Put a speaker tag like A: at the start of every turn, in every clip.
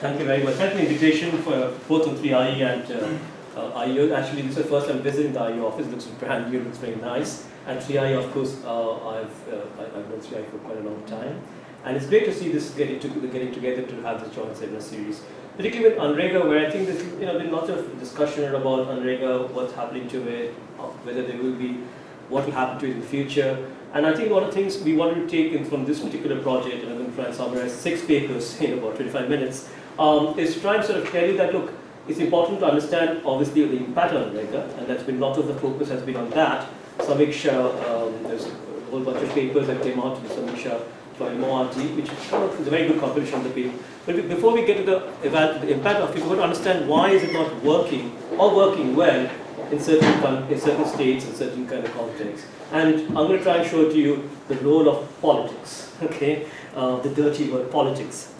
A: Thank you very much. Thank you invitation for both on 3IE and uh, uh, IEO. Actually, this is the first time visiting the IEO office. It looks brand new, looks very nice. And 3IE, of course, uh, I've, uh, I've known 3IE for quite a long time. And it's great to see this getting, to, getting together to have this joint seminar series. Particularly with NREGA, where I think there's you know, been lots of discussion about NREGA, what's happening to it, whether there will be, what will happen to it in the future. And I think one of the things we wanted to take in from this particular project, and I'm going to try and summarize six papers in about 25 minutes, um, is to try and sort of tell you that, look, it's important to understand, obviously, the impact on NREGA, and that's been lots of the focus has been on that. Samiksha, um, there's a whole bunch of papers that came out with Samiksha by MoRD, which is a very good compilation of the paper. But before we get to the, the impact of it, we want to understand why is it not working or working well in certain, in certain states, and certain kind of contexts. And I'm going to try and show to you the role of politics, okay? Uh, the dirty word, politics.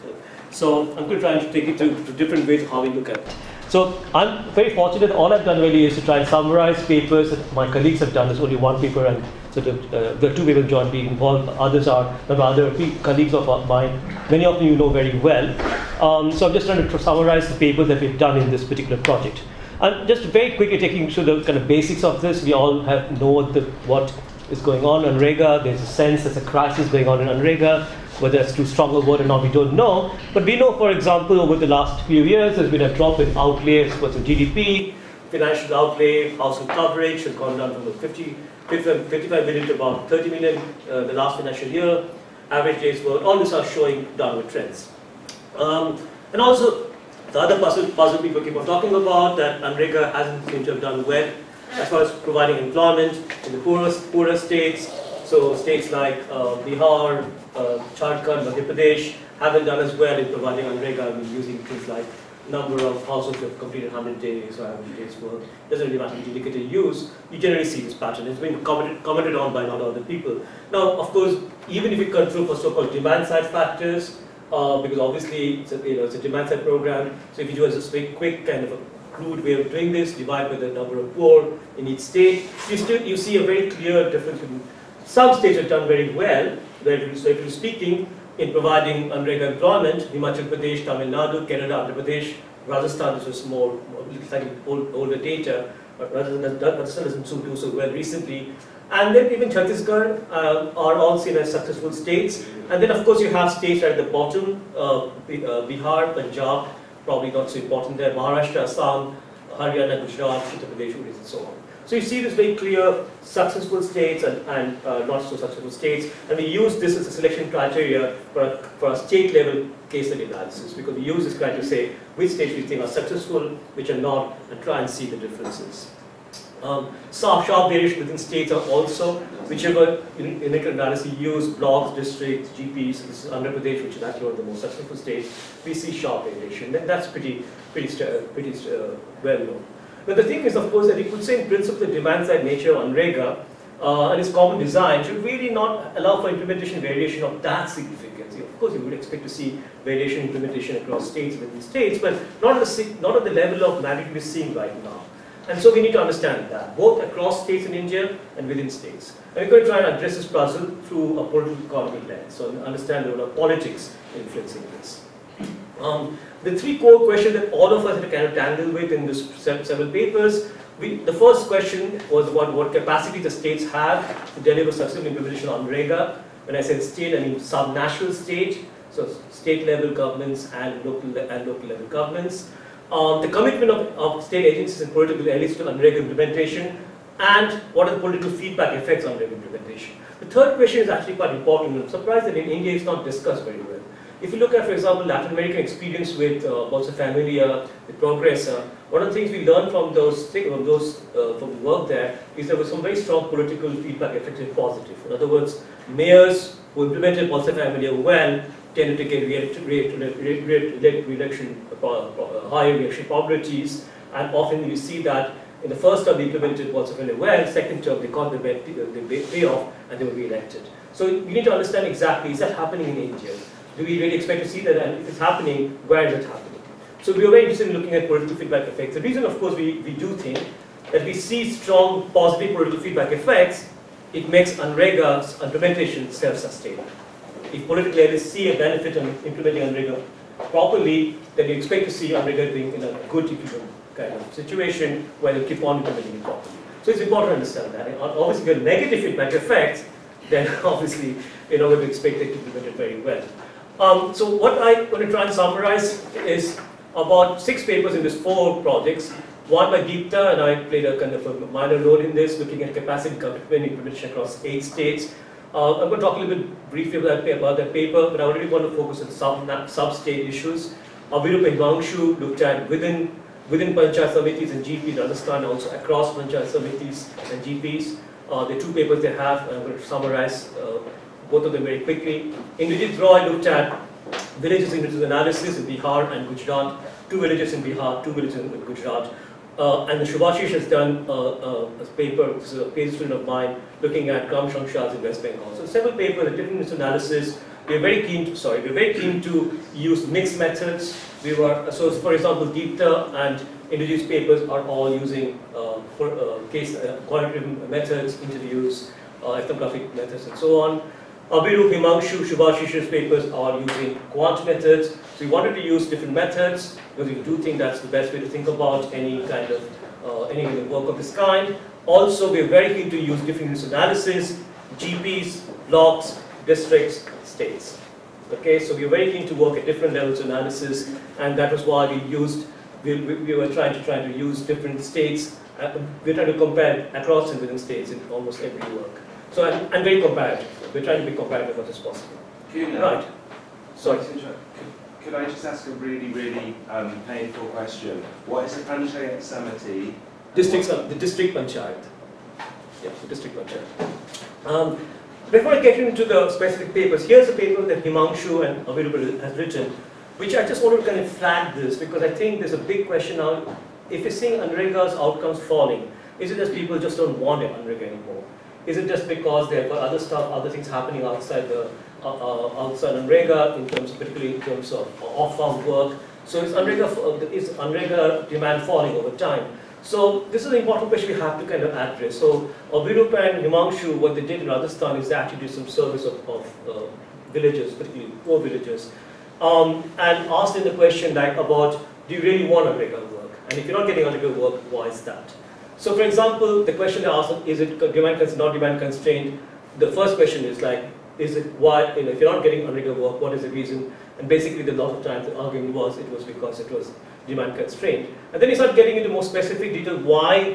A: So I'm going to try and take you to, to different ways of how we look at it. So I'm very fortunate. All I've done really is to try and summarize papers that my colleagues have done. There's only one paper, and so the, uh, the two people being involved. Others are other colleagues of mine. Many of you know very well. Um, so I'm just trying to summarize the papers that we've done in this particular project. And just very quickly taking through the kind of basics of this, we all have know the, what is going on in NREGA. There's a sense there's a crisis going on in NREGA. Whether that's too strong a word or not, we don't know. But we know, for example, over the last few years, there's been a drop in outlays for the GDP, financial outlay, household coverage has gone down from 50, 55 million to about 30 million uh, the last financial year. Average days all these are showing downward trends. Um, and also, the other puzzle, puzzle people keep on talking about that NREGA hasn't seemed to have done well as far as providing employment in the poorest, poorest states. So states like uh, Bihar, uh, Jharkhand, Madhya Pradesh haven't done as well in providing NREGA, I mean, using things like number of households have completed 100 days or 100 days work. Doesn't really matter which indicator you use, you generally see this pattern. It's been commented, commented on by a lot of other people. Now, of course, even if you control for so-called demand-side factors, uh, because obviously it's a, you know, it's a demand-side program, so if you do as a very quick kind of a crude way of doing this, divide by the number of poor in each state, you still you see a very clear difference some states have done very well, relatively speaking, in providing NREGA employment, Himachal Pradesh, Tamil Nadu, Kerala, Andhra Pradesh, Rajasthan, this was more, more slightly old, older data, but Rajasthan doesn't do so well recently. And then even Chhattisgarh uh, are all seen as successful states. And then of course you have states right at the bottom, uh, uh, Bihar, Punjab, probably not so important there, Maharashtra, Assam, Haryana, Gujarat, Uttar Pradesh, and so on. So you see this very clear successful states and, and uh, not so successful states, and we use this as a selection criteria for a, for a state level case study analysis because we use this criteria to say which states we think are successful, which are not, and try and see the differences. Um, sharp, sharp variation within states are also, whichever integral analysis you use, blocks, districts, GPs, this is Andhra Pradesh, which is actually one of the most successful states, we see sharp variation. That's pretty, pretty, pretty uh, well known. But the thing is, of course, that you could say in principle the demand-side nature of NREGA uh, and its common design should really not allow for implementation variation of that significance. Of course, you would expect to see variation implementation across states within states, but not at the, not at the level of magnitude we're seeing right now. And so we need to understand that, both across states in India and within states. And we're going to try and address this puzzle through a political economy lens, so understand the role of politics influencing this. Um, the three core questions that all of us had to kind of tangle with in this several papers, we, the first question was about what capacity the states have to deliver successful implementation on NREGA. When I say state, I mean subnational state, so state level governments and local, and local level governments. Um, the commitment of, of, state agencies and political elites to NREGA implementation, and what are the political feedback effects on NREGA implementation. The third question is actually quite important. I'm surprised that in India it's not discussed very well. If you look at, for example, Latin American experience with uh, Bolsa Familia, with Progresa, one of the things we learned from those, from those uh, from the work there is there was some very strong political feedback effective positive. In other words, mayors who implemented Bolsa Familia well tended to get re-election, higher election probabilities, and often you see that in the first term they implemented Bolsa Familia well, second term they got the, the payoff and they were re-elected. So you need to understand exactly, is that happening in India? Do we really expect to see that? And if it's happening, where is it happening? So we are very interested in looking at political feedback effects. The reason, of course, we, we do think that we see strong positive political feedback effects, it makes NREGA's implementation self-sustaining. If political elites see a benefit in implementing NREGA properly, then you expect to see NREGA being in a good kind of situation where they keep on implementing it properly. So it's important to understand that. And obviously, if you negative feedback effects, then obviously you're not going to expect it to be implemented very well. Um, so what I'm going to try and summarize is about six papers in these four projects. One by Deepta, and I played a kind of a minor role in this, looking at capacity commitment implementation across eight states. Uh, I'm going to talk a little bit briefly about that, about that paper, but I really want to focus on sub, sub-state issues. Abhiroop and Himanshu looked at within within Panchayat Samitis and GPs, understand also across Panchayat Samitis and GPs. Uh, the two papers they have, I'm going to summarize uh, both of them very quickly. Indrajit Roy looked at villages indigenous analysis in Bihar and Gujarat, two villages in Bihar, two villages in Gujarat. Uh, and the Subhasish has done a paper, is a PhD student of mine, looking at Sansads in West Bengal. So several papers, different analysis. We're very keen to, sorry, we're very keen to use mixed methods. We were, so for example, Deepta and Indrajit's papers are all using uh, for, uh, case uh, quantitative methods, interviews, ethnographic methods, and so on. Abhiroop, Himanshu, Subhasish's papers are using quant methods. So we wanted to use different methods because we do think that's the best way to think about any kind of uh, any kind of work of this kind. Also, we're very keen to use different units analysis, GPs, blocks, districts, states. Okay, so we're very keen to work at different levels of analysis, and that was why we used, we, we, we were trying to try to use different states. Uh, we're trying to compare across and within states in almost every work. So I'm, I'm very comparative. We're trying to be comparative as much as possible.
B: Kuna,
A: right. Sorry.
B: Could, could, I just ask a really, really um, painful question? What is a Panchayat Samiti?
A: District, the district panchayat. Yeah, the district panchayat. Um, before I get into the specific papers, here's a paper that Himanshu and Abhiroop has written, which I just want to kind of flag this because I think there's a big question now. If you're seeing NREGA's outcomes falling, is it just people just don't want NREGA anymore? Is it just because they've got other stuff, other things happening outside the uh, uh, outside NREGA in terms, of, particularly in terms of off-farm work? So is NREGA uh, is demand falling over time? So this is an important question we have to kind of address. So Abhiroop and Himanshu, what they did in Rajasthan is they actually did some service of, of uh, villages, particularly poor villages, um, and asked them the question like about, do you really want NREGA work? And if you're not getting NREGA work, why is that? So for example, the question they asked, is it demand not demand constrained? The first question is like, is it why, you know, if you're not getting NREGA work, what is the reason? And basically the lot of times the argument was it was because it was demand constraint. And then you start getting into more specific detail, why,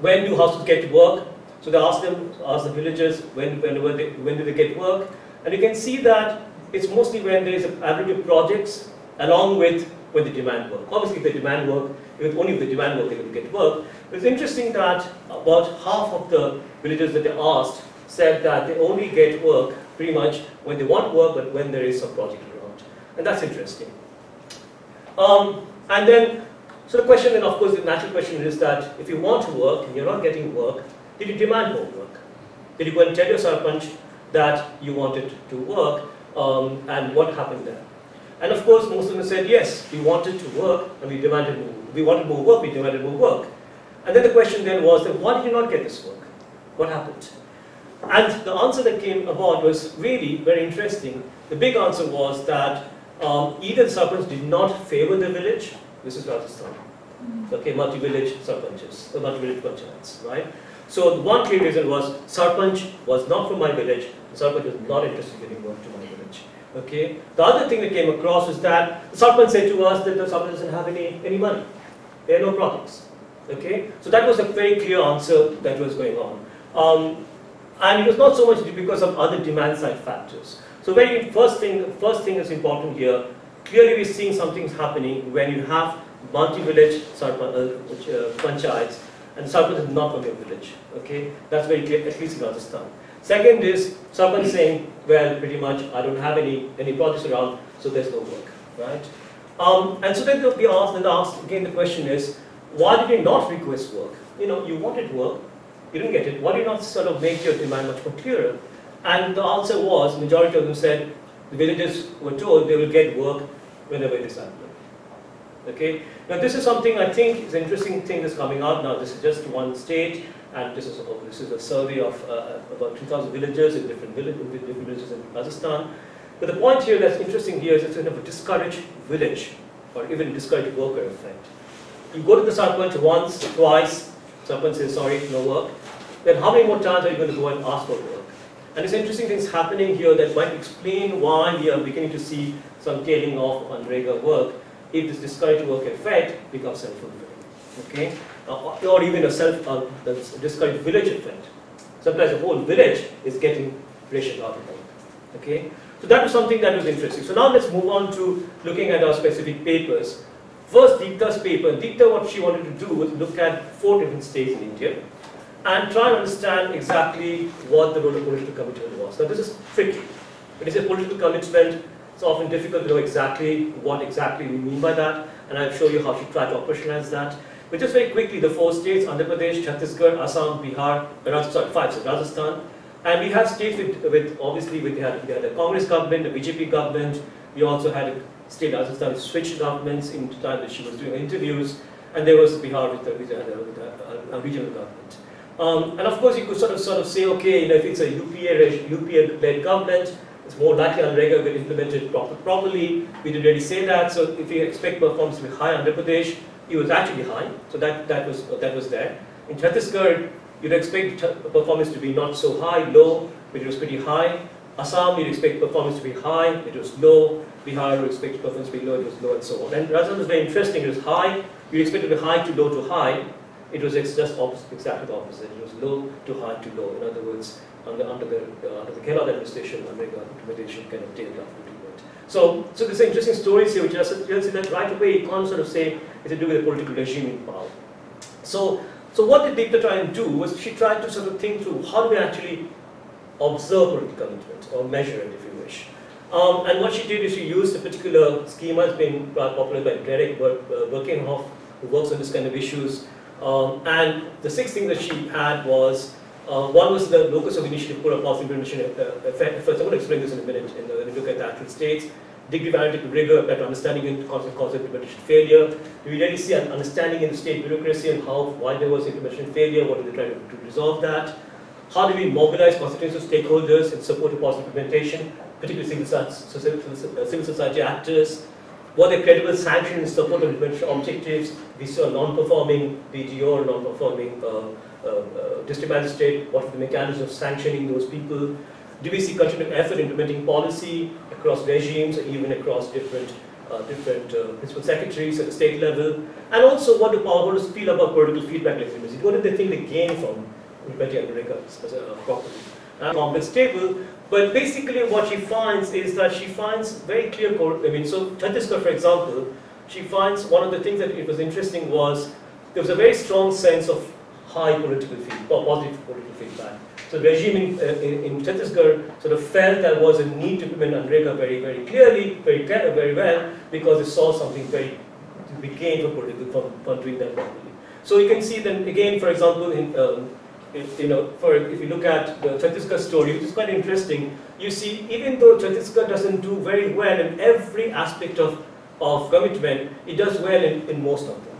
A: when do houses get work? So they ask them, ask the villagers, when, when, they, when do they get work? And you can see that it's mostly when there is an average of projects along with when the demand work. Obviously, if the demand work, if only if the demand work, they will get work. It's interesting that about half of the villagers that they asked said that they only get work pretty much when they want work, but when there is a project around. And that's interesting. Um, and then, so the question then, of course, the natural question is that if you want to work and you're not getting work, did you demand more work? Did you go and tell your sarpanch that you wanted to work, um, and what happened there? And of course, most of them said, yes, we wanted to work, and we demanded more. We wanted more work, we demanded more work. And then the question then was, then why did you not get this work? What happened? And the answer that came about was really very interesting. The big answer was that um, either the sarpanch did not favor the village, this is Rajasthan, mm. okay, multi-village sarpanches, uh, multi-village panchayats, right? So one clear reason was sarpanch was not from my village, sarpanch was not interested in giving work to my village. Okay. The other thing that came across is that the sarpanch said to us that the sarpanch doesn't have any, any money. There are no projects. Okay. So that was a very clear answer that was going on. Um, and it was not so much because of other demand side factors. So very first thing, first thing is important here. Clearly, we're seeing something happening when you have multi-village uh, uh, panchayats, and sarpanch is not from your village. Okay, that's very clear, at least in Rajasthan. Second is sarpanch saying, well, pretty much I don't have any any projects around, so there's no work, right? Um, and so then we asked, and asked again the question is, why did you not request work? You know, you wanted work, you didn't get it. Why did you not sort of make your demand much more clearer? And the answer was, majority of them said, the villagers were told they will get work whenever they start Okay? Now this is something I think is an interesting thing that's coming out now. This is just one state, and this is a, this is a survey of uh, about 2,000 villagers in different, village, in different villages in Rajasthan. But the point here that's interesting here is it's kind of a discouraged village or even discouraged worker effect. You go to the sarpanch once, twice, sarpanch says sorry, no work. Then how many more times are you going to go and ask for work? And there's interesting things happening here that might explain why we are beginning to see some tailing off on regular work if this discouraged work effect becomes self-fulfilling. Okay? Uh, or even a self uh, discouraged village effect. Sometimes the whole village is getting racial out. Okay? So that was something that was interesting. So now let's move on to looking at our specific papers. First, Deepta's paper. Deepta, what she wanted to do was look at four different states in India and try and understand exactly what the role of political commitment was. Now this is tricky. It is a political commitment. It's often difficult to know exactly what exactly we mean by that, and I'll show you how she tried to operationalize that. But just very quickly, the four states, Andhra Pradesh, Chhattisgarh, Assam, Bihar, sorry, five, so Rajasthan. And we have states with, with obviously, with, we, had, had the Congress government, the BJP government, we also had a state Rajasthan switched governments in time that she was doing interviews, and there was Bihar with, the, with, the, with a, a regional government. Um, and of course, you could sort of sort of say, okay, you know, if it's a UPA UPA-led government, it's more likely Andrega will implement it proper, properly. We did already say that. So if you expect performance to be high Andhra Pradesh, it was actually high. So that that was that was there. In Chhattisgarh, you'd expect performance to be not so high, low, but it was pretty high. Assam, you'd expect performance to be high, it was low. Bihar, you'd expect performance to be low, it was low, and so on. And Rajasthan was very interesting. It was high. You expect it to be high to low to high. It was just opposite, exactly the opposite. It was low to high to low. In other words, under, under the uh, under the Gehlot administration, America implementation kind of tailed off. So, so there's interesting stories here which just see that right away you can't sort of say it's to do with the political regime in power. So, so what did Deepta try and do was she tried to sort of think through how do we actually observe political commitment or measure it, if you wish. Um, and what she did is she used a particular schema that's been popular by Derick Brinkerhoff, who works on this kind of issues. Um, and the sixth thing that she had was, uh, one was the locus of initiative for policy implementation uh, efforts. I'm going to explain this in a minute in the, when we look at the actual states. Degree of analytical rigor, better understanding in concept, concept implementation failure. Do we really see an understanding in the state bureaucracy and how, why there was implementation failure, what are they trying to, to resolve that? How do we mobilize constituents of stakeholders in support of positive implementation, particularly civil society, civil society actors? What are credible sanctions in support of implementation objectives? We saw non-performing or non-performing uh, uh, uh, district magistrate. What are the mechanisms of sanctioning those people? Do we see continued effort implementing policy across regimes or even across different uh, different uh, principal secretaries at the state level? And also, what do powerholders feel about political feedback legitimacy? What do they think they gain from implementing America as a properly? Uh, complex table, but basically what she finds is that she finds very clear, I mean, so Chhattisgarh, for example, she finds one of the things that it was interesting was there was a very strong sense of high political feedback, positive political feedback. So the regime in, uh, in, in Chhattisgarh sort of felt there was a need to implement Andrega very, very clearly, very, very well, because it saw something very to be gained from political, from, from doing that properly. So you can see then again, for example, in um, if, you know, for if you look at the Chhattisgarh story, which is quite interesting, you see even though Chhattisgarh doesn't do very well in every aspect of, of commitment, it does well in, in most of them.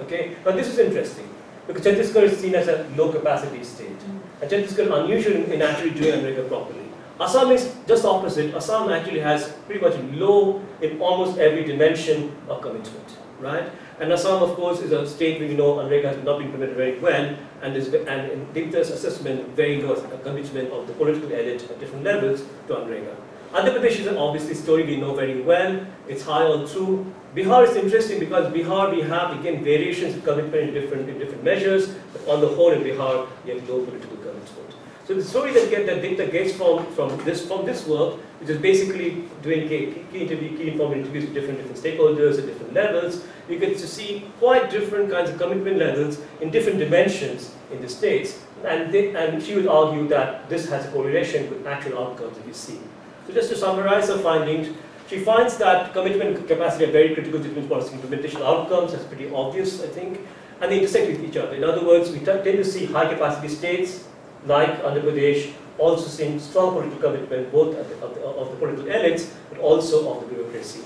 A: Okay, but this is interesting because Chhattisgarh is seen as a low capacity state. And Chhattisgarh is unusual in, in actually doing America properly. Assam is just opposite. Assam actually has pretty much low in almost every dimension of commitment, right? And Assam, of course, is a state where we know Andrega has not been implemented very well, and, is, and in Deepta's assessment, very low commitment of the political elite at different levels to Andrega. Andhra Pradesh is an obviously story we know very well. It's high all through. Bihar is interesting because Bihar we have again variations of commitment in different in different measures, but on the whole in Bihar we have low political commitment. So the story that, get, that Deepta gets from, from this from this work, which is basically doing key, key, interview, key informed interviews with different different stakeholders at different levels, you get to see quite different kinds of commitment levels in different dimensions in the states. And, they, and she would argue that this has a correlation with actual outcomes that you see. So just to summarize her findings, she finds that commitment capacity are very critical to policy implementation outcomes. That's pretty obvious, I think. And they intersect with each other. In other words, we tend to see high capacity states like Andhra Pradesh also seeing strong political commitment both the, of, the, of the political elites but also of the bureaucracy.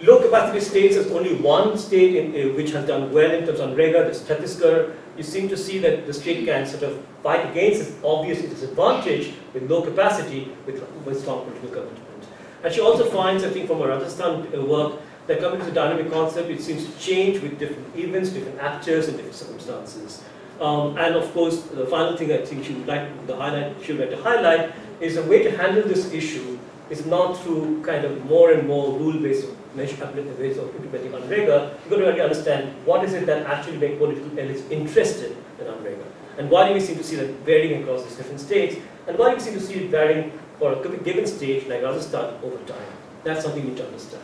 A: Low capacity states, there's only one state in, uh, which has done well in terms of Rega, that's Chhattisgarh. You seem to see that the state can sort of fight against its obvious disadvantage with low capacity with, with strong political commitment. And she also finds, I think, from her Rajasthan uh, work, that coming is a dynamic concept. It seems to change with different events, different actors, and different circumstances. Um, and of course, the final thing I think she would like to highlight, she would like to highlight is a way to handle this issue is not through kind of more and more rule-based ways of implementing NREGA. You've got to really understand what is it that actually makes political elites interested in NREGA. And why do we seem to see that varying across these different states? And why do we seem to see it varying for a given state like Rajasthan over time? That's something we need to understand.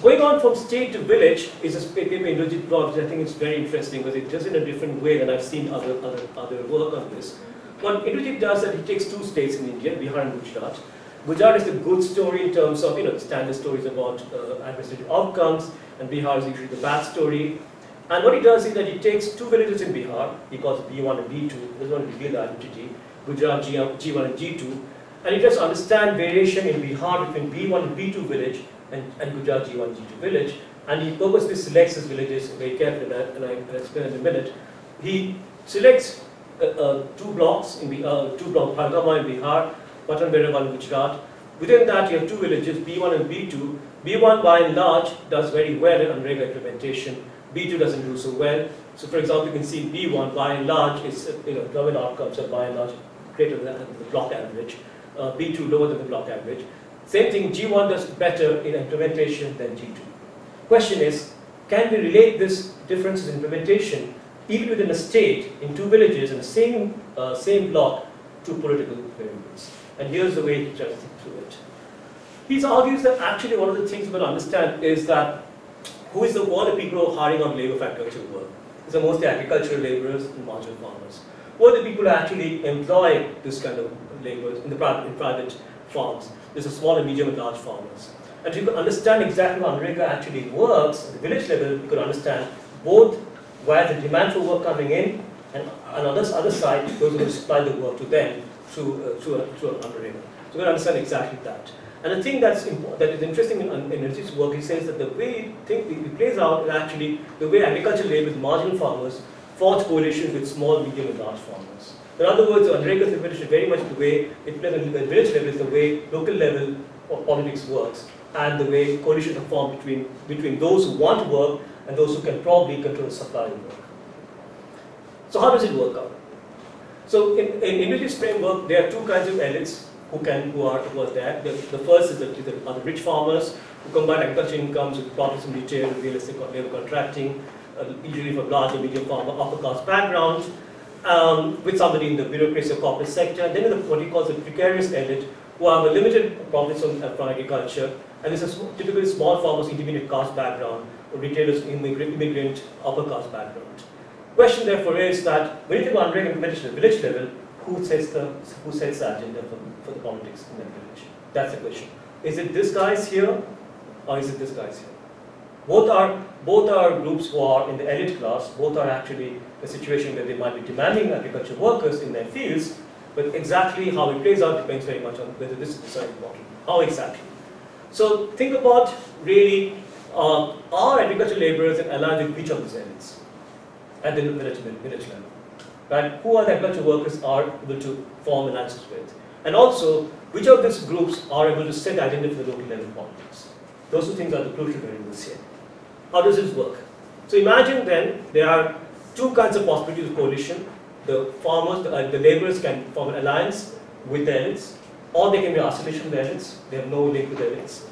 A: Going on from state to village is a paper Indrajit brought, which I think is very interesting because it does it in a different way than I've seen other, other, other work on this. What Indrajit does that he takes two states in India, Bihar and Gujarat. Gujarat is the good story in terms of, you know, standard stories about uh, administrative outcomes, and Bihar is usually the bad story. And what he does is that he takes two villages in Bihar, he calls B1 and B2, he doesn't want to reveal the identity, Gujarat G1 and G2, and he tries to understand variation in Bihar between B1 and B2 village and, and Gujarat G1, G2 village, and he purposely selects his villages very carefully, and, I, will explain in a minute. He selects uh, uh, two blocks, in uh, two blocks, Bhargama in Bihar, Patan in Gujarat. Within that, you have two villages, B1 and B2. B1, by and large, does very well in NREGA implementation. B2 doesn't do so well. So, for example, you can see B1, by and large, is, uh, you know, government outcomes are by and large greater than the block average. Uh, B2 lower than the block average. Same thing, G1 does better in implementation than G2. Question is, can we relate this differences in implementation even within a state in two villages in the same, uh, same block to political variables? And here's the way he tries to think through it. He argues that actually one of the things we're going to understand is that who is the, are the people are hiring on labor agricultural work? These are mostly agricultural laborers and marginal farmers. Who are the people who actually employ this kind of laborers in the in private farms? There's a small and medium and large farmers. And you could understand exactly how NREGA actually works at the village level, you could understand both where the demand for work coming in, and on the other side, those who supply the work to them through, uh, through, a, through an NREGA. So we understand exactly that. And the thing that's that is interesting in, in his work, he says that the way it plays out is actually the way agriculture labor with marginal farmers forge coalitions with small, medium, and large farmers. In other words, NREGA's implementation is very much the way it plays at the village level is the way local level of politics works, and the way coalitions are formed between between those who want work and those who can probably control the supply of work. So how does it work out? So in, in Indrajit's framework, there are two kinds of elites who can who are are there. The, the first is the, the, are the rich farmers who combine agriculture incomes with profits in retail, real estate, labor contracting, uh, usually from large and medium farmer upper class background, um, with somebody in the bureaucracy or corporate sector. Then in the, what he calls the precarious elite, who have a limited profits from, uh, from agriculture, and this is typically small farmers, intermediate caste background, or retailers, immigrant, immigrant upper caste background. Question therefore is that when you think about implementation at village level, who sets the who sets the agenda for, for the politics in that village? That's the question. Is it this guys here, or is it this guys here? Both are both are groups who are in the elite class. Both are actually a situation where they might be demanding agricultural workers in their fields, but exactly how it plays out depends very much on whether this is decided model. How exactly? So think about really uh, are agricultural laborers aligned with which of these elites at the village, village level? right? Who are the agricultural workers are able to form alliances with? And also, which of these groups are able to set agenda for the local level politics? Those two things are the crucial variables here. How does this work? So imagine then there are two kinds of possibilities of coalition. The farmers, the, uh, the laborers can form an alliance with the elites, or they can be isolation with the elites. They have no link with the elites.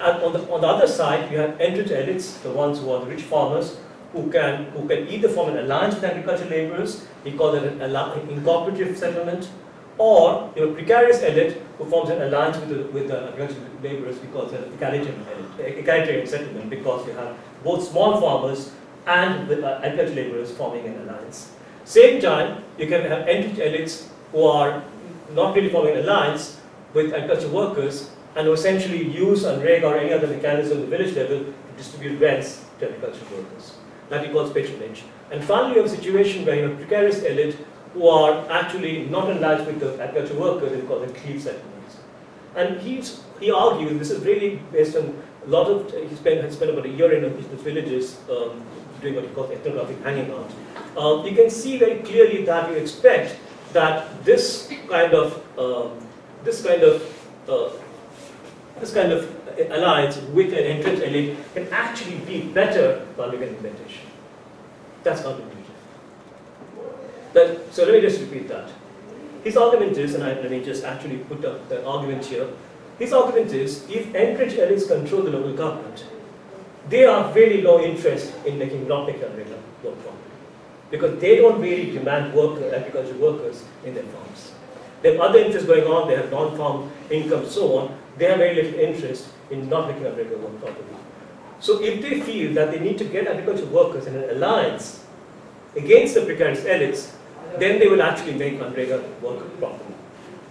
A: And on the, on the other side, you have entered elites, the ones who are the rich farmers, who can, who can either form an alliance with agricultural laborers, we call that an incooperative settlement, or you know, precarious elite who forms an alliance with the, with the agricultural laborers we call because an egalitarian, egalitarian settlement because you have both small farmers and the uh, agricultural laborers forming an alliance. Same time, you can have entity elites who are not really forming an alliance with agricultural workers and who essentially use NREGA or any other mechanism at the village level to distribute rents to agricultural workers that he calls patronage. And finally, you have a situation where you have precarious elite who are actually not in line with the agricultural workers, they call them cleave settlements. And he's, he argues, this is really based on a lot of, he spent, he spent about a year in the villages um, doing what he calls ethnographic hanging out. Um, you can see very clearly that you expect that this kind of, um, this kind of uh, this kind of alliance with an entrenched elite can actually be better than American implementation. That's counterintuitive. That, so let me just repeat that. His argument is, and I, let me just actually put up the argument here. His argument is, if entrenched elites control the local government, they are very low interest in making America work properly. Because they don't really demand work, agricultural workers in their farms. They have other interests going on, they have non-farm income, so on. They have very little interest in not making America work properly. So if they feel that they need to get agricultural workers in an alliance against the precarious elites, then they will actually make Manrega work properly.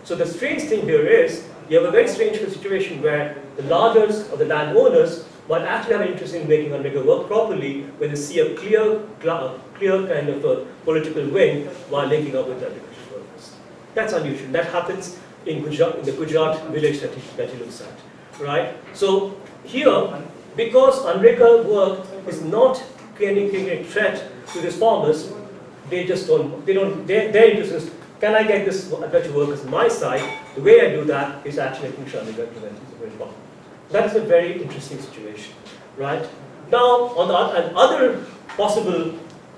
A: So the strange thing here is, you have a very strange situation where the largest of the landowners might actually have an interest in making Manrega work properly when they see a clear, clear kind of a political win while linking up with the agricultural workers. That's unusual. That happens in, Gujarat, in the Gujarat village that he, that he looks at. Right? So here, because Manrega work is not creating a threat to these farmers, they just don't, they don't, their, their interest is, can I get this agricultural workers on my side? The way I do that is actually making sure Manrega prevents very problem. That is a very interesting situation, right? Now, on the another possible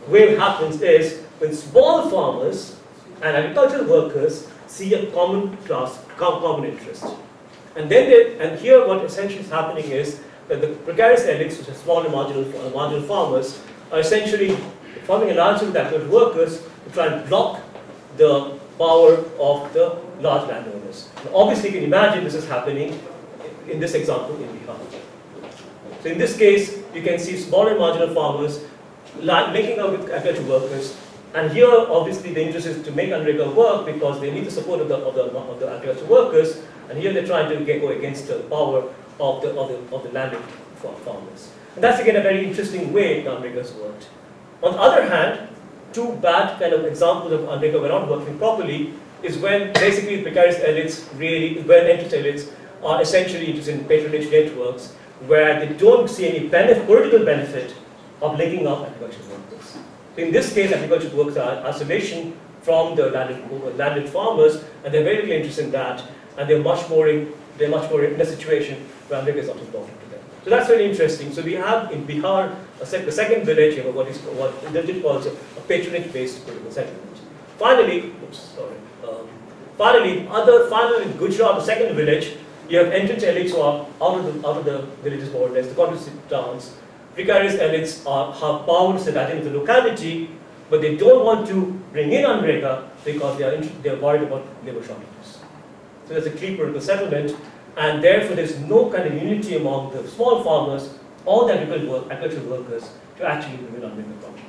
A: way happens is when small farmers and agricultural workers see a common class, common interest. And then they, and here what essentially is happening is that the precarious elites, which are small and marginal, marginal farmers, are essentially forming alliances with agricultural workers to try and block the power of the large landowners. Obviously, you can imagine this is happening in this example in Bihar. So in this case, you can see small and marginal farmers linking up with agricultural workers and here, obviously, the interest is to make Manrega work because they need the support of the, of the, of the agricultural workers, and here they're trying to get, go against the power of the, of the, of the farmers. And that's again a very interesting way Manrega's worked. On the other hand, two bad kind of examples of were not working properly is when basically precarious elites really, when entrenched elites are essentially interested in patronage networks where they don't see any benefit, political benefit of linking up agricultural workers. In this case, agriculture workers are isolation from the landed, landed farmers, and they're very, very interested in that, and they're much more in, they're much more in a situation where America is not them. So that's very interesting. So we have in Bihar, a, sec the second village, know, what is what Indrajit calls a, patronage-based political settlement. Finally, oops, sorry. Um, finally, other, finally in Gujarat, the second village, you have entrenched elites who are out of the, out of the villages less, the countryside towns, precarious elites are, have power to set in the locality, but they don't want to bring in Manrega because they are, they are worried about labor shortages. So there's a clear political settlement, and therefore there's no kind of unity among the small farmers or the agricultural workers to actually bring in Manrega properly.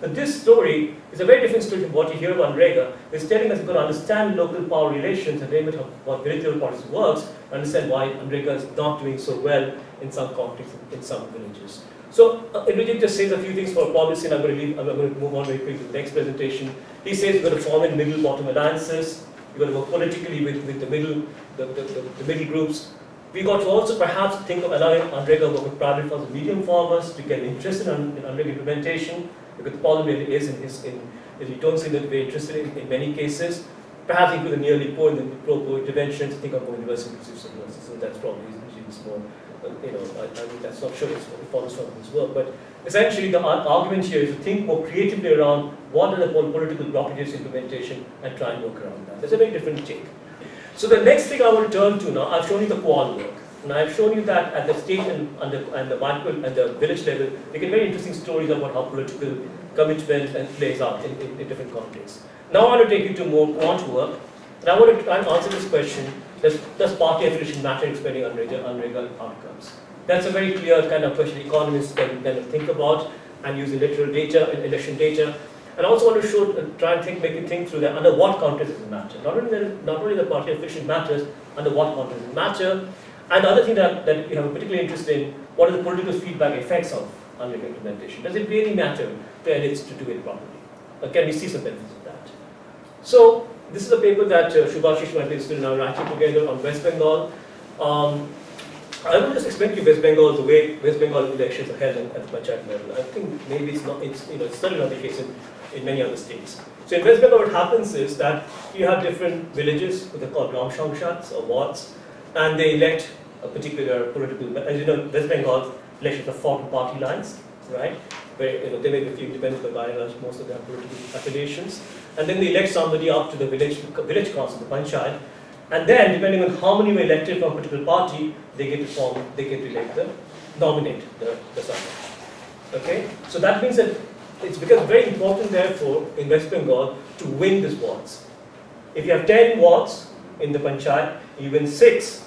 A: But this story is a very different story from what you hear about Manrega. It's telling us we've got to understand local power relations and very much what level policy works, understand why Manrega is not doing so well in some contexts, in some villages. So uh, just says a few things for policy, and I'm going to leave, I'm going to move on very quickly to the next presentation. He says we're going to form in middle-bottom alliances. We're going to work politically with, with the middle, the, the, the, the middle groups. We got to also perhaps think of allowing Manrega work with private farmers, medium farmers to get interested in, in Manrega implementation. Because the problem really is in his, in, is we don't seem to be interested in, in many cases. Perhaps include the nearly poor and the pro-poor interventions, think of more universal inclusive services, so that's probably more uh, you know, I, I mean, that's not sure it follows from his work, but essentially the argument here is to think more creatively around what are the political blockages implementation and try and work around that. That's a very different take. So the next thing I to turn to now, I've shown you the qual work. And I've shown you that at the state and, and, the, and the micro and the village level, they get very interesting stories about how political commitment and plays out in, in, in different contexts. Now I want to take you to more quant work, and I want to try and answer this question does, does party affiliation matter in explaining unregal outcomes? That's a very clear kind of question economists can kind of think about and use electoral data, and election data. And I also want to show, uh, try and think, make you think through that under what context does it matter? Not only, the, not only the party affiliation matters, under what context does it matter? And the other thing that, that we have a particular interest in, what are the political feedback effects of unregal implementation? Does it really matter to elites to do it properly? Or can we see some benefits of that? So this is a paper that uh, Subhasish might be still now writing together on West Bengal. Um, I will just explain to you West Bengal the way West Bengal elections are held at the panchayat level. I think maybe it's not, it's, you know, it's certainly not the case in, in many other states. So in West Bengal what happens is that you have different villages, what they call gram sansads or wards, and they elect a particular political, as you know, West Bengal elections are fought party lines, right? Where you know, they may be a few independent, but by and large, most of them political affiliations. And then they elect somebody up to the village, village council, the panchayat, and then, depending on how many were elected from a particular party, they get to form, they get to elect the, nominate the, the sarpanch. Okay? So that means that it's become very important, therefore, in West Bengal to win these wards. If you have 10 wards in the panchayat, you win 6,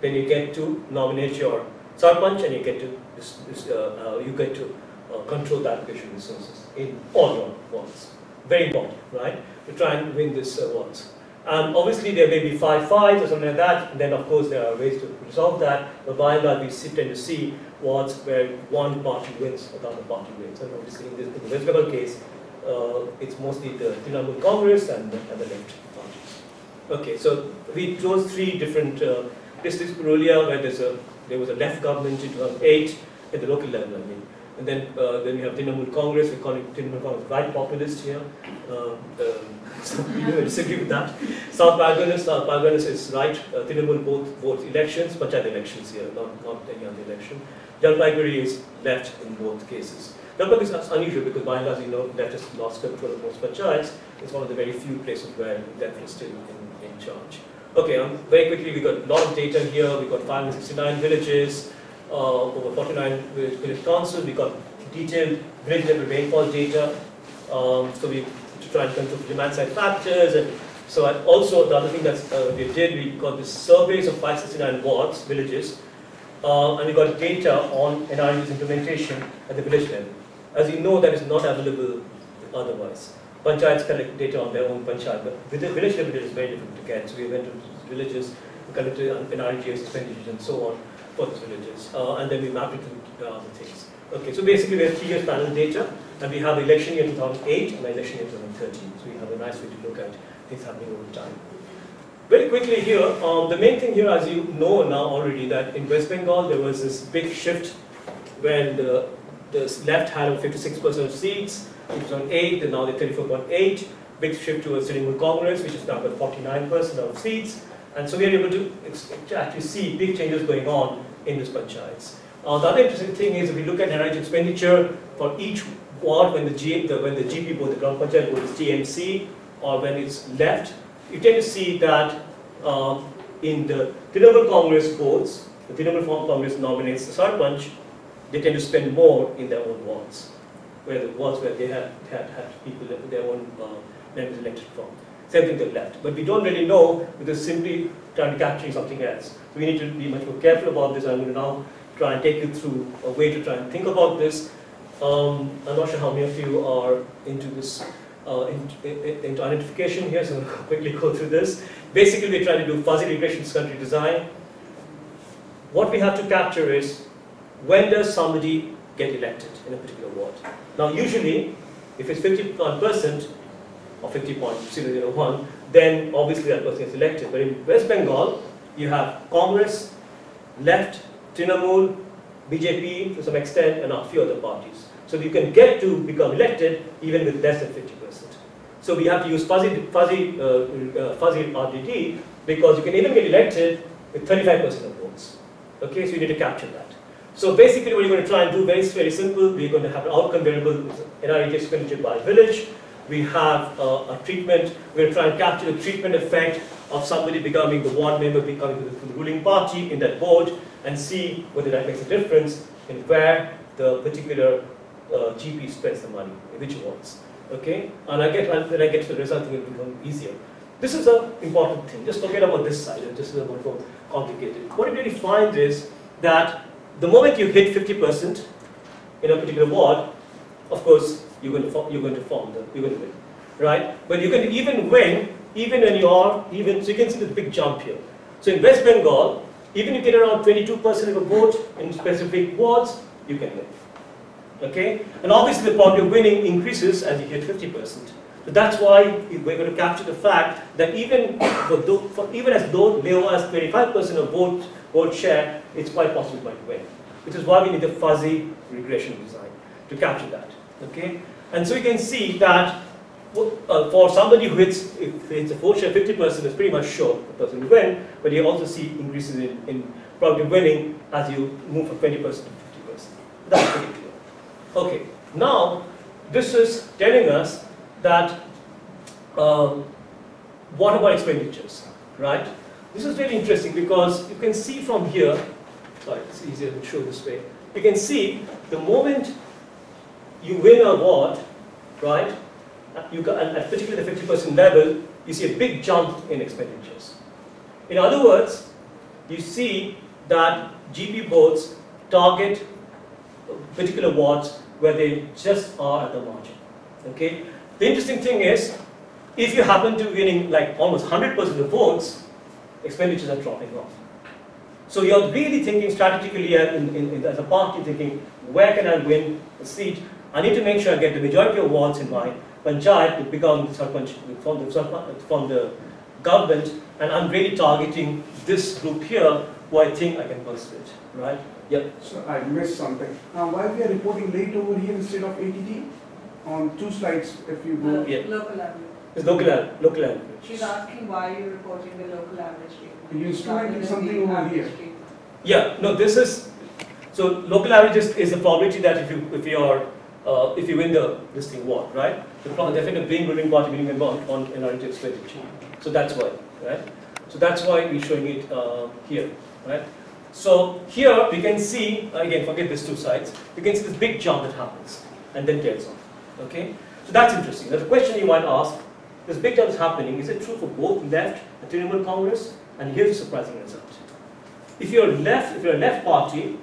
A: then you get to nominate your sarpanch and you get to, uh, uh, you get to uh, control the allocation resources in all your wards. Very important, right? To try and win these uh, wards. Um, obviously, there may be five fights or something like that, and then of course there are ways to resolve that, but by and large we tend to see wards where one party wins or the other party wins. And obviously in, this, in the West Bengal case, uh, it's mostly the Trinamool Congress and the, and the left parties. Okay, so we chose three different uh, districts, Purulia, where a, there was a left government in 2008, at the local level, I mean. And then, uh, then we have Trinamool Congress, we call it Trinamool Congress, right populist here. Um, um, some people disagree with that. South Parganas, South Parganas is right. Uh, Trinamool both vote elections, the elections here, not, not any other election. Jalpaiguri is left in both cases. Jalpaiguri is unusual because by and large, you know, left has lost control of most panchayats. It's one of the very few places where left is still in, in charge. Okay, um, very quickly, we got a lot of data here. We got 569 villages, uh, over 49 village, village councils. We got detailed village level rainfall data. Um, so we to try and control demand side factors. And so I also the other thing that uh, we did, we got this surveys of 569 wards, villages, uh, and we got data on NREG's implementation at the village level. As you know, that is not available otherwise. Panchayats collect data on their own panchayat, but the village level it is very difficult to get. So we went to villages, collected NREG's expenditures and so on for those villages, uh, and then we mapped it to uh, other things. Okay, so basically we have three years panel data, and we have election year 2008 and election year 2013. So we have a nice way to look at things happening over time. Very quickly here, um, the main thing here, as you know now already, that in West Bengal there was this big shift when the, the left had 56% of seats, it was on 8, and now they're 34.8. Big shift towards Trinamool Congress, which is now at 49% of seats. And so we are able to actually see big changes going on in these panchayats. Uh, the other interesting thing is if we look at NREG expenditure for each ward when the, G, the, when the GP board, the Gram Panchayat board is TMC, or when it's left, you tend to see that uh, in the Trinamool Congress boards, the Trinamool Congress nominates the Sarpanch, they tend to spend more in their own wards, where the wards where they have had, had people, their own uh, members elected from. Same thing the left. But we don't really know because simply trying to capture something else. So we need to be much more careful about this. I'm going to now try and take you through a way to try and think about this. Um, I'm not sure how many of you are into this, uh, in, in, into identification here, so I'll quickly go through this. Basically, we're trying to do fuzzy regression country design. What we have to capture is, when does somebody get elected in a particular ward? Now, usually, if it's 51% or 50.001, then obviously that person is elected. But in West Bengal, you have Congress, left, Trinamool, BJP to some extent, and a few other parties. So you can get to become elected even with less than 50%. So we have to use fuzzy, fuzzy, uh, uh, fuzzy RDT because you can even get elected with 35% of votes. Okay, so you need to capture that. So basically what you're going to try and do very, very simple, we're going to have an outcome variable NREG expenditure by village. We have uh, a treatment, we're going to try and capture the treatment effect of somebody becoming the ward member, becoming the, the ruling party in that board, and see whether that makes a difference in where the particular uh, GP spends the money, which wards. Okay, and I get when I get to the result, it will become easier. This is an important thing. Just forget about this side. This is a much more complicated. What you really find is that the moment you hit 50% in a particular ward, of course, you're going to form, you're going to form the you're going to win, right? But you can even win even when you are even. So you can see the big jump here. So in West Bengal, even if you get around 22% of a vote in specific wards, you can win. Okay? And obviously the probability of winning increases as you hit 50%. So that's why we're going to capture the fact that even for, for even as though low as 25% of vote, vote share, it's quite possible to win. Which is why we need a fuzzy regression design to capture that. Okay? And so you can see that uh, for somebody who hits, if it's a vote share 50%, it's pretty much sure the person will win, but you also see increases in, in probably winning as you move from 20% to 50%. That's pretty. Okay, now this is telling us that um, what about expenditures, right? This is very interesting because you can see from here, sorry, it's easier to show this way. You can see the moment you win a award, right, you got, at particularly the 50% level, you see a big jump in expenditures. In other words, you see that GP boards target particular wards where they just are at the margin. Okay. The interesting thing is, if you happen to be winning like almost 100% of the votes, expenditures are dropping off. So you're really thinking strategically in, in, in, as a party, thinking, where can I win a seat? I need to make sure I get the majority of wards in my panchayat to become the sarpanch from the, from the government, and I'm really targeting this group here who I think I can persuade, right? Yep.
C: So I missed something. Now, why we are reporting late over here instead of ATT? On two slides, if you go.
A: Yeah.
D: Local average.
A: It's local, local average.
D: She's asking why you're reporting the local average rate.
C: You're instrumenting something over here.
D: rate.
A: Yeah, no, this is, so local average is, is the probability that if you, if you're, uh, if you win the, this thing, what, right? The pro- definitely being winning party winning amount on NREG expenditure. So that's why, right? So that's why we're showing it uh, here, right? So here we can see, again, forget these two sides, you can see this big jump that happens and then tails off, okay? So that's interesting. Now the question you might ask, this big jump is happening, is it true for both left and Trinamool Congress? And here's a surprising result. If you're left, if you're a left party,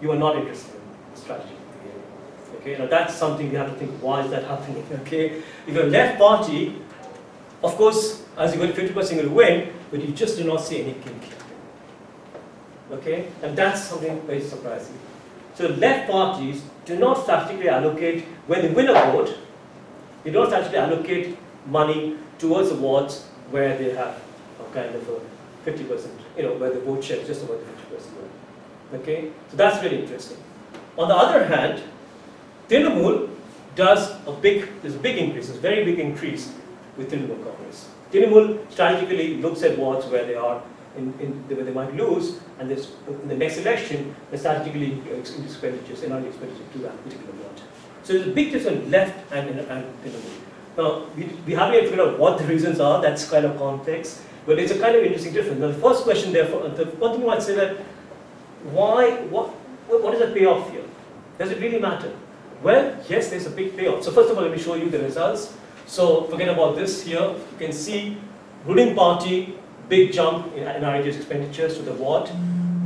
A: you are not interested in strategy. Okay, now that's something you have to think, why is that happening? Okay, if you're a left party, of course, as you go to 50%, you're going to win, but you just do not see any kink. Okay, and that's something very surprising. So left parties do not strategically allocate, when they win a vote, they don't strategically allocate money towards the wards where they have a kind of a 50%, you know, where the vote share is just about the 50%. Okay, so that's really interesting. On the other hand, Trinamool does a big, there's a big increase, there's a very big increase with Trinamool Congress. Trinamool strategically looks at wards where they are, in, in, where they might lose, and this, in the next election, they strategically increase expenditures, energy expenditure to that particular ward. So there's a big difference left and, and, and Trinamool. Now, we, we haven't figured out what the reasons are, that's kind of complex, but it's a kind of interesting difference. Now, the first question, therefore, the one thing you might say that, why, what, what is the payoff here? Does it really matter? Well, yes, there's a big payoff. So first of all, let me show you the results. So forget about this here. You can see ruling party, big jump in NREG's expenditures to the ward.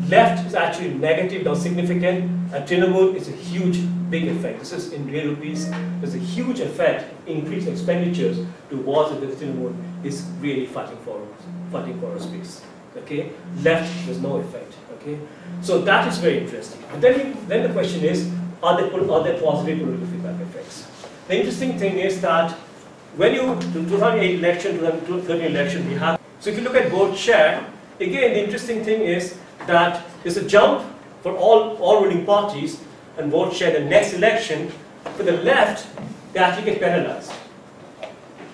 A: Left is actually negative, not significant. And Trinamool is a huge, big effect. This is in real rupees. There's a huge effect, increased expenditures to wards that the Trinamool is really fighting for, fighting for space. Okay, left there's no effect. Okay, so that is very interesting. And then, then the question is, are there, are there positive political feedback effects? The interesting thing is that when you, the 2008 election, 2013 election, we have, so if you look at vote share, again, the interesting thing is that there's a jump for all, all ruling parties and vote share the next election. For the left, they actually get penalized.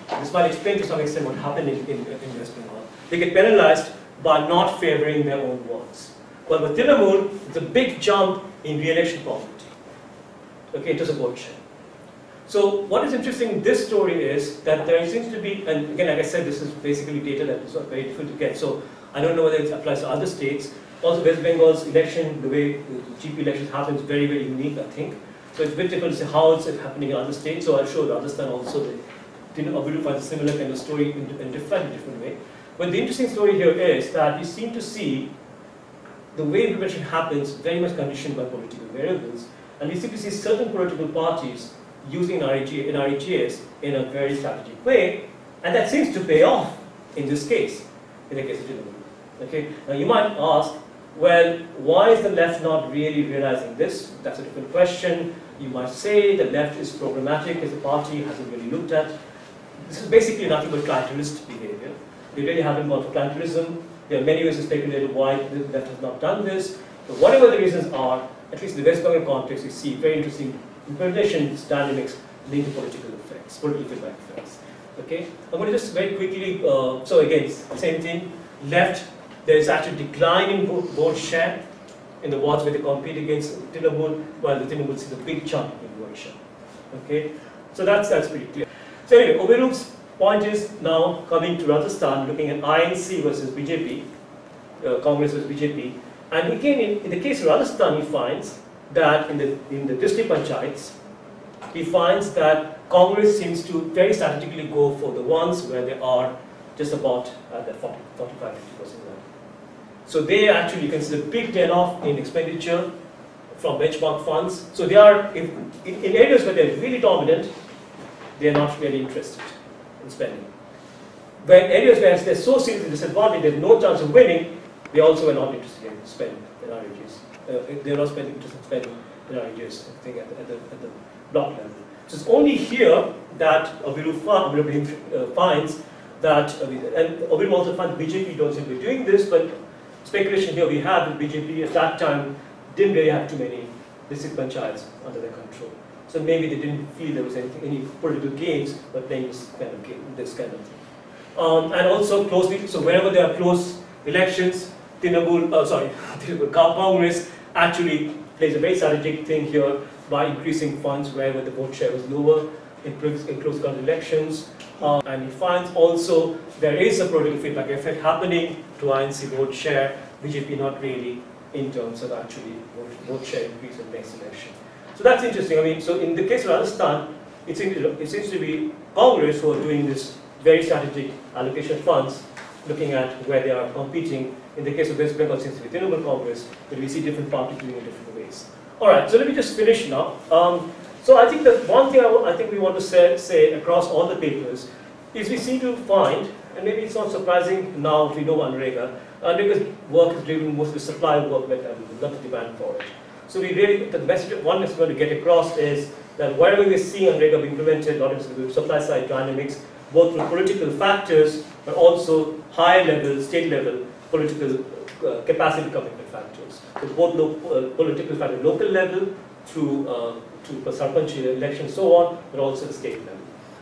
A: This might explain to some extent what happened in, in, in West Bengal. They get penalized by not favoring their own wards. But with Trinamool, it's a big jump in re-election probability. Okay, it was a vote share. So what is interesting in this story is that there seems to be, and again, like I said, this is basically data that is very difficult to get. So I don't know whether it applies to other states. Also, West Bengal's election, the way the GP elections happen is very, very unique, I think. So it's a bit difficult to how it's happening in other states. So I'll show Rajasthan also. They didn't able find a similar kind of story in, in different, different way. But the interesting story here is that we seem to see the way implementation happens very much conditioned by political variables. And we seem to see certain political parties using NREG, NREGS in a very strategic way, and that seems to pay off in this case, in the case of Trinamool. Okay? Now you might ask, well, why is the left not really realizing this? That's a different question. You might say the left is programmatic as a party, hasn't really looked at. This is basically nothing but clientelist behavior. They really haven't gone for clientelism. There are many ways to speculate why the left has not done this. But whatever the reasons are, at least in the West Bengal context, you see very interesting implementation dynamics linked to political effects, political feedback effects. Okay, I'm going to just very quickly, uh, so again, same thing, left, there is actually declining vote, vote share in the wards where they compete against Trinamool, while the Trinamool sees a big chunk in vote share. Okay, so that's, that's pretty clear. So anyway, Abhiroop's point is now coming to Rajasthan, looking at INC versus BJP, uh, Congress versus BJP, and again, in, in the case of Rajasthan, he finds that in the, in the district panchayats, he finds that Congress seems to very strategically go for the ones where they are just about uh, at that 40, 45, 50% level. So they actually consider big turn-off in expenditure from benchmark funds. So they are, if, in, in areas where they're really dominant, they're not really interested in spending. When areas where they're so seriously disadvantaged, there's no chance of winning, they also are not interested in spending their RAGs. Uh, they're not spending interested in spending their RAGs, I think, at the, at the, at the block level. So it's only here that Abhiroop uh, finds that, uh, and Abhiroop also finds BJP don't seem to be doing this, but speculation here we have that BJP at that time didn't really have too many district panchayats under their control. So maybe they didn't feel there was anything, any political gains by playing this kind of game, this kind of thing. Um, and also closely, so wherever there are close elections, Trinamool, uh, sorry, Congress actually plays a very strategic thing here by increasing funds wherever the vote share was lower in, in close country elections. Uh, and he finds also there is a political feedback effect happening to INC vote share, BJP not really in terms of actually vote, vote share increase in next election. So that's interesting. I mean, so in the case of Rajasthan, it seems, it seems to be Congress who are doing this very strategic allocation of funds, looking at where they are competing. In the case of West Bengal, it seems to be Trinamool Congress, but we see different parties doing it different ways. All right, so let me just finish now. Um, so I think that one thing I, I think we want to say, say across all the papers is we seem to find, and maybe it's not surprising now if we know MNREGA, MNREGA's work is driven mostly supply work, but not the demand for it. So we really, the message one is going to get across is that whatever we see MNREGA being implemented, not just supply side dynamics, both through political factors, but also higher level, state level political uh, capacity commitment factors. So both lo uh, political factors, local level, through uh, to sarpanch election, so on, but also the state level.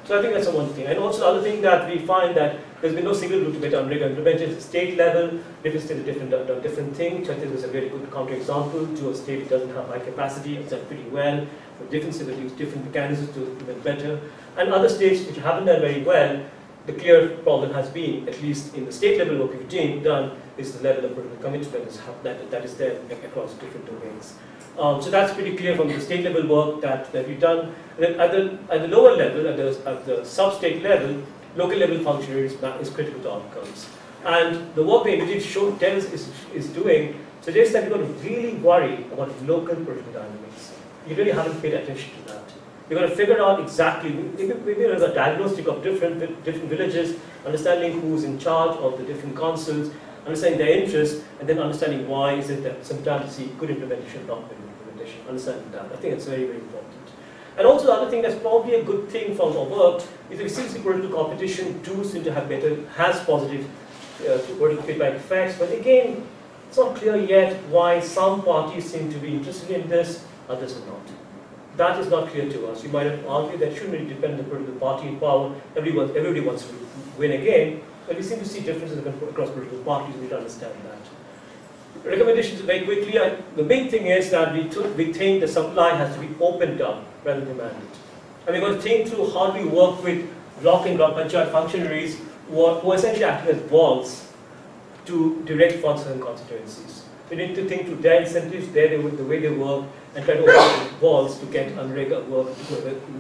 A: So I think that's one thing. And also the other thing that we find that there's been no single route to get MNREGA implemented. At state level, different states different, uh, different thing. Chhattisgarh is a very good counterexample to a state that doesn't have high capacity, it's done pretty well. But different states different mechanisms to implement better. And other states which haven't done very well, the clear problem has been, at least in the state level work we've done, is the level of political commitment that, that is there across different domains. Um, so that's pretty clear from the state level work that, that we've done. And at the, at the lower level, at the, at the sub-state level, local level functionaries is critical to outcomes. And the work that Vijay show, tells is, is doing suggests that we're going to really worry about local political dynamics. You really haven't paid attention to that. You're going to figure out exactly, maybe, maybe a diagnostic of different, different villages, understanding who's in charge of the different councils, understanding their interests, and then understanding why is it that sometimes you see good implementation, not good implementation, understanding that. I think it's very, very important. And also the other thing that's probably a good thing from our work is that we see political competition do seem to have better, has positive uh, political feedback effects, but again, it's not clear yet why some parties seem to be interested in this, others are not. That is not clear to us. You might have argued that shouldn't really depend on the political party in power. Everyone, everybody wants to win again, but we seem to see differences across political parties, we need to understand that. Recommendations very quickly, I, the big thing is that we, we think the supply has to be opened up rather than demanded. And we're going to think through how do we work with block and block panchayat functionaries who are, who are essentially acting as walls to direct funds and constituencies. We need to think through their incentives, their, the way they work, and try to open walls to get MNREGA work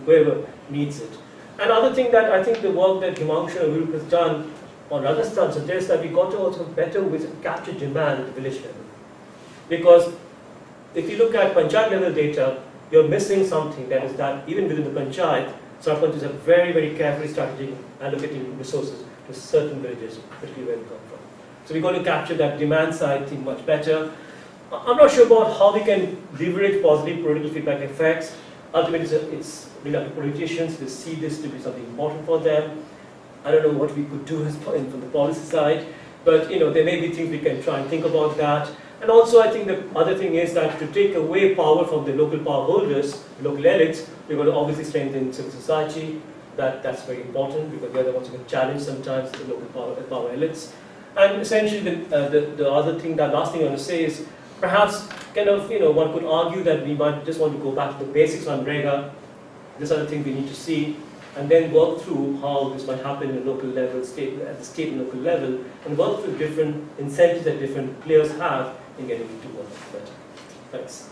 A: whoever, needs it. Another thing that I think the work that Himanshu and Abhiroop has done on Rajasthan suggests that we got to also better with capture demand at the village level. Because if you look at panchayat level data, you're missing something that is that even within the panchayat, sarpanchs are very, very carefully strategic allocating resources to certain villages, particularly where they come from. So we're going to capture that demand side thing much better. I'm not sure about how we can leverage positive political feedback effects. Ultimately, it's, it's really politicians to see this to be something important for them. I don't know what we could do as from the policy side, but you know there may be things we can try and think about that. And also, I think the other thing is that to take away power from the local power holders, local elites, we're going to obviously strengthen civil society. That, that's very important because they're the ones who can challenge sometimes the local power, power elites. And essentially, the, uh, the, the other thing, that last thing I want to say is perhaps kind of, you know, one could argue that we might just want to go back to the basics on REGA. These are the things we need to see and then work through how this might happen at local level, state, at the state and local level, and work through different incentives that different players have in getting to work better. Thanks.